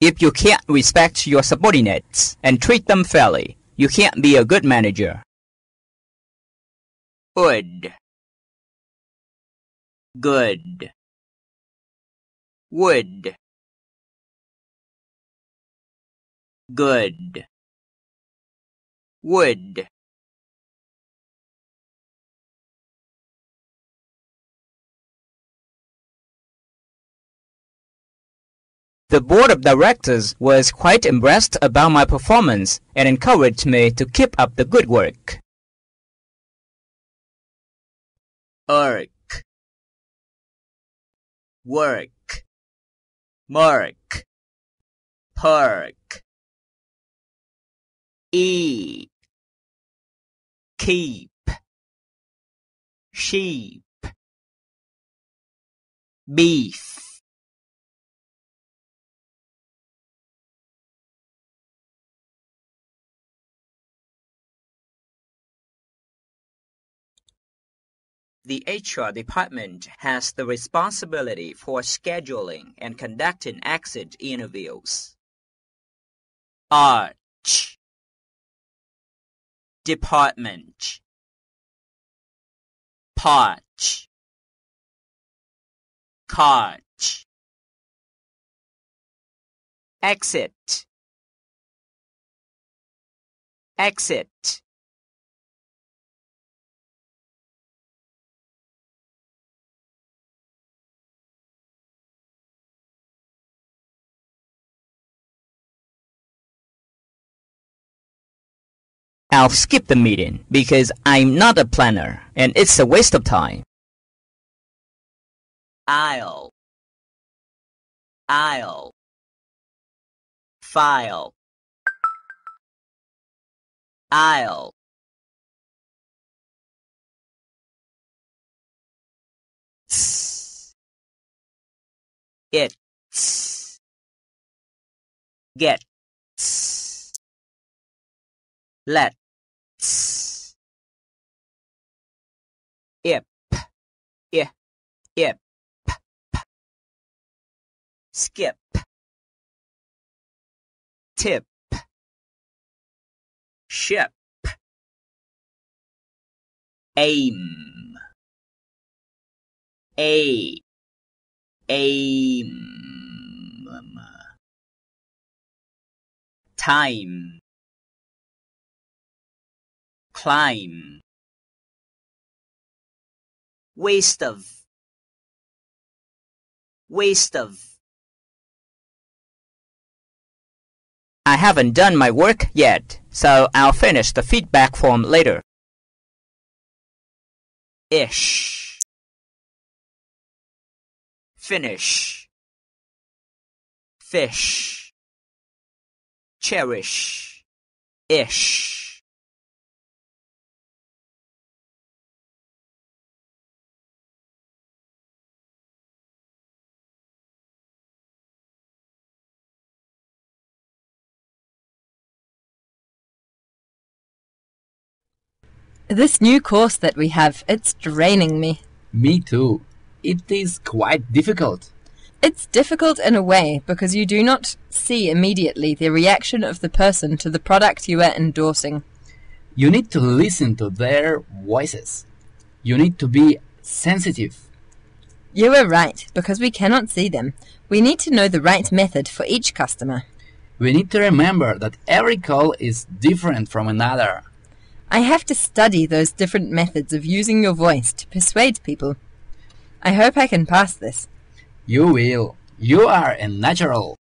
If you can't respect your subordinates and treat them fairly, you can't be a good manager. Would. Good. Would. Good. Would. The board of directors was quite impressed about my performance and encouraged me to keep up the good work. Arc. Work. Mark. Park. E. Keep. Sheep. Beef The HR department has the responsibility for scheduling and conducting exit interviews. Arch. Department. Parch. Carch Exit. Exit I'll skip the meeting because I'm not a planner and it's a waste of time. I'll I'll file I'll it's gets let ip, i, ip, p, skip, tip, ship, aim, a, aim, time climb. Waste of. Waste of. I haven't done my work yet, so I'll finish the feedback form later. Ish. Finish. Fish. Cherish. Ish This new course that we have, it's draining me. Me too. It is quite difficult. It's difficult in a way because you do not see immediately the reaction of the person to the product you are endorsing. You need to listen to their voices. You need to be sensitive. You are right, because we cannot see them. We need to know the right method for each customer. We need to remember that every call is different from another. I have to study those different methods of using your voice to persuade people. I hope I can pass this. You will. You are a natural.